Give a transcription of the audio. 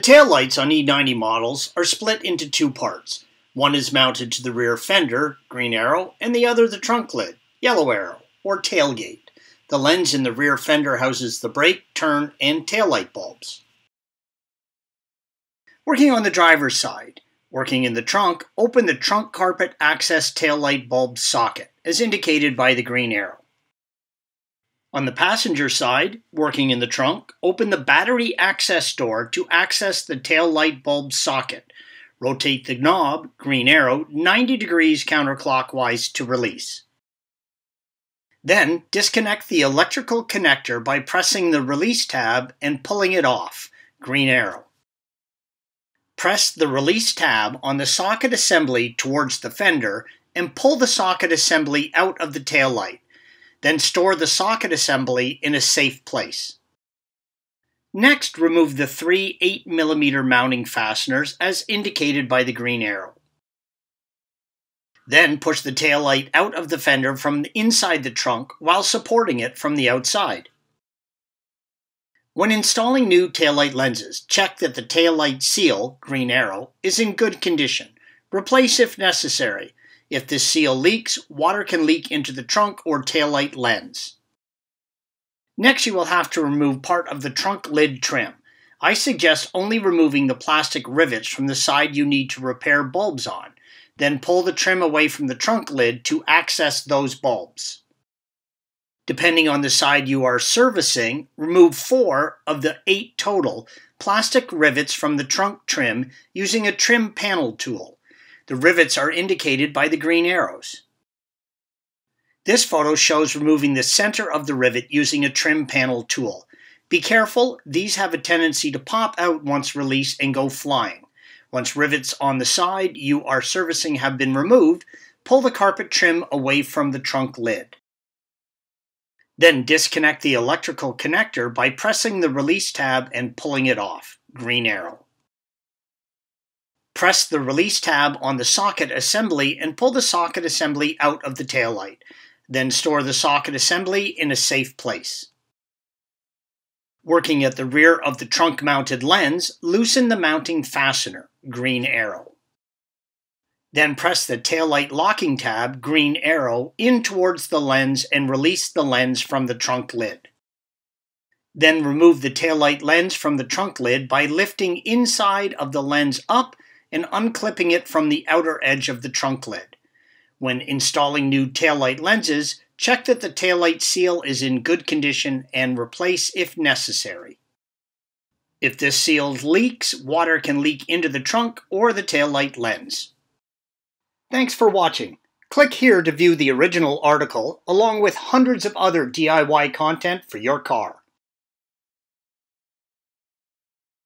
taillights on E90 models are split into two parts. One is mounted to the rear fender, green arrow, and the other the trunk lid, yellow arrow, or tailgate. The lens in the rear fender houses the brake, turn, and taillight bulbs. Working on the driver's side. Working in the trunk, open the trunk carpet access taillight bulb socket, as indicated by the green arrow. On the passenger side, working in the trunk, open the battery access door to access the tail light bulb socket. Rotate the knob, green arrow, 90 degrees counterclockwise to release. Then disconnect the electrical connector by pressing the release tab and pulling it off, green arrow. Press the release tab on the socket assembly towards the fender and pull the socket assembly out of the tail light. Then store the socket assembly in a safe place. Next, remove the three 8mm mounting fasteners as indicated by the green arrow. Then push the tail light out of the fender from inside the trunk while supporting it from the outside. When installing new taillight lenses, check that the taillight seal, green arrow, is in good condition. Replace if necessary, if this seal leaks, water can leak into the trunk or taillight lens. Next, you will have to remove part of the trunk lid trim. I suggest only removing the plastic rivets from the side you need to repair bulbs on. Then pull the trim away from the trunk lid to access those bulbs. Depending on the side you are servicing, remove four of the eight total plastic rivets from the trunk trim using a trim panel tool. The rivets are indicated by the green arrows. This photo shows removing the center of the rivet using a trim panel tool. Be careful, these have a tendency to pop out once released and go flying. Once rivets on the side you are servicing have been removed, pull the carpet trim away from the trunk lid. Then disconnect the electrical connector by pressing the release tab and pulling it off, green arrow. Press the release tab on the socket assembly and pull the socket assembly out of the taillight. Then store the socket assembly in a safe place. Working at the rear of the trunk mounted lens, loosen the mounting fastener, green arrow. Then press the taillight locking tab, green arrow, in towards the lens and release the lens from the trunk lid. Then remove the taillight lens from the trunk lid by lifting inside of the lens up and unclipping it from the outer edge of the trunk lid. When installing new taillight lenses, check that the taillight seal is in good condition and replace if necessary. If this seal leaks, water can leak into the trunk or the taillight lens. Thanks for watching. Click here to view the original article along with hundreds of other DIY content for your car.